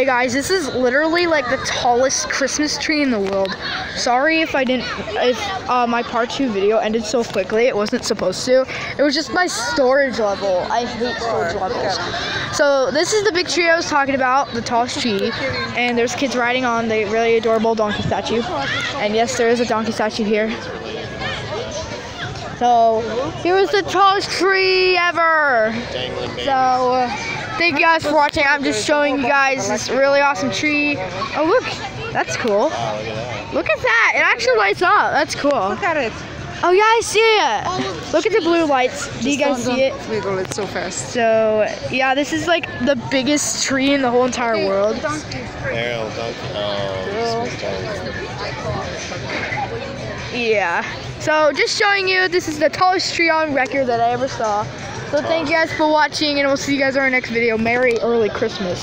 Okay, guys, this is literally like the tallest Christmas tree in the world. Sorry if I didn't, if uh, my part two video ended so quickly. It wasn't supposed to. It was just my storage level. I hate storage levels. So this is the big tree I was talking about, the tallest tree, and there's kids riding on the really adorable donkey statue. And yes, there is a donkey statue here. So here is the tallest tree ever. So. Uh, Thank you guys for watching. I'm just showing you guys this really awesome tree. Oh, look. That's cool. look at that. It actually lights up. That's cool. Look at it. Oh, yeah, I see it. Oh, look at the blue lights. Do you guys see it? Wiggle it so fast. So, yeah, this is like the biggest tree in the whole entire world. Yeah. So, just showing you, this is the tallest tree on record that I ever saw. So thank you guys for watching, and we'll see you guys in our next video. Merry early Christmas.